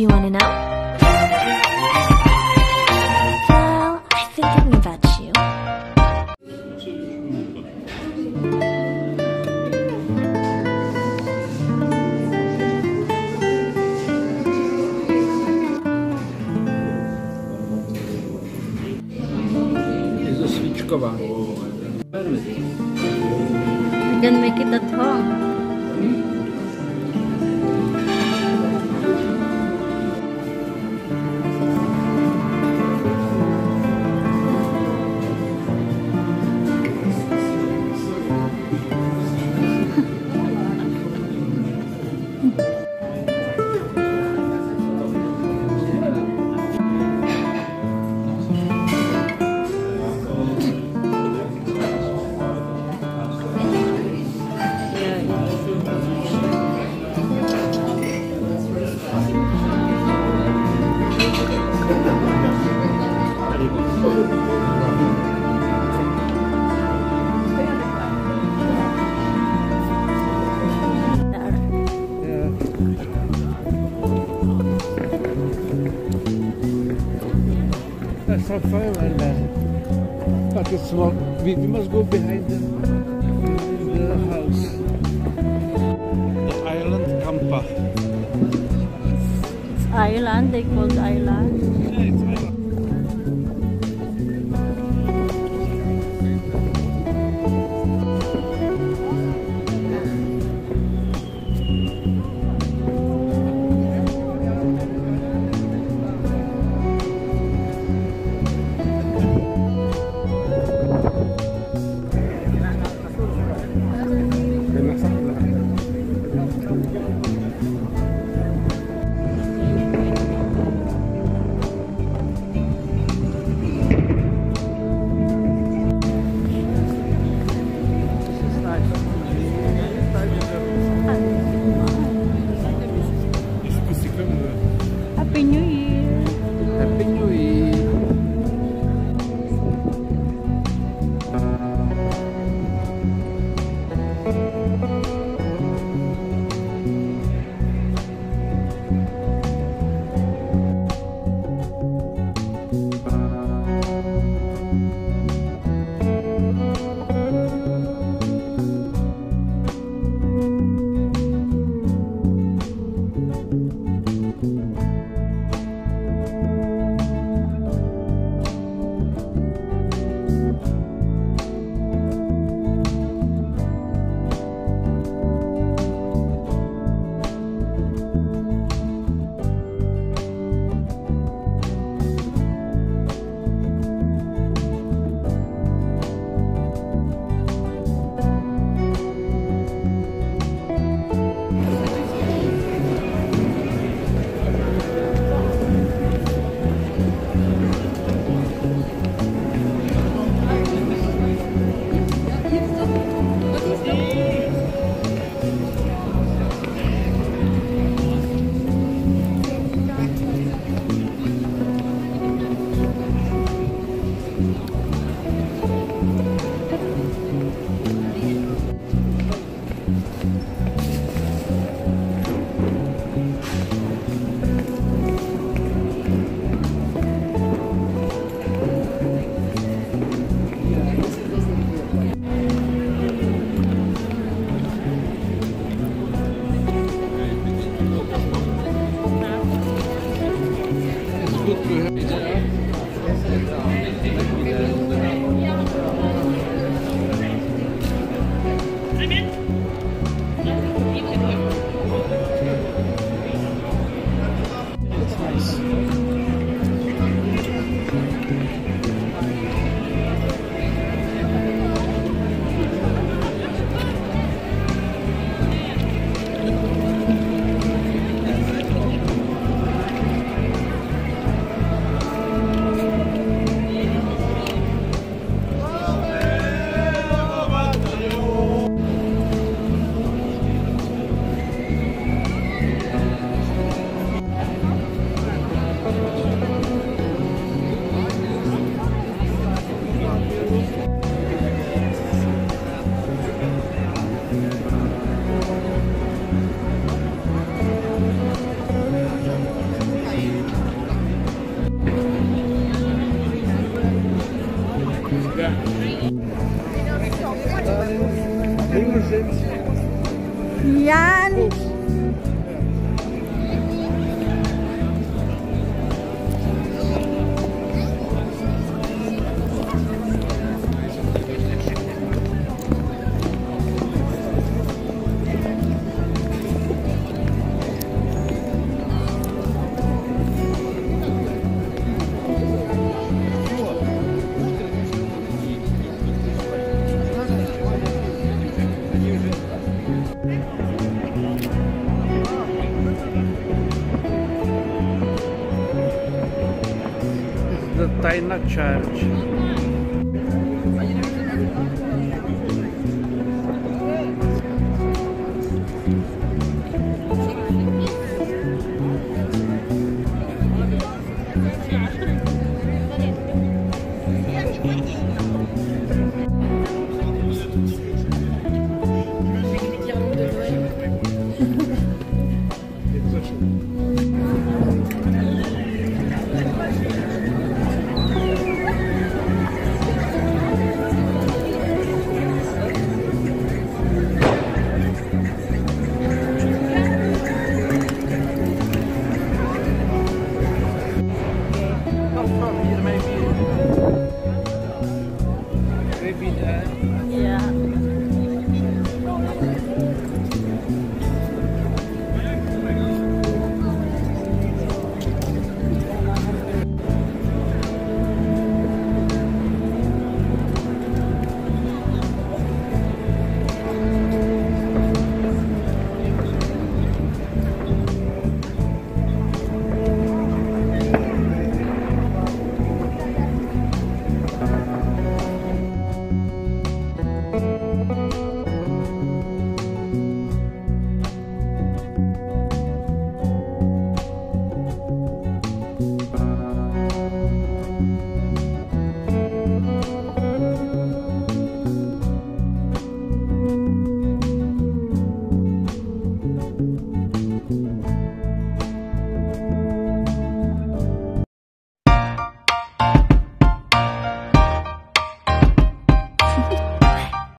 Do you want to know? Well, I've been thinking about you. Je to svíčková. You can make it at home. But it's small. We, we must go behind the, the house. The island Kampa. Island, they called island. It's Taina Church.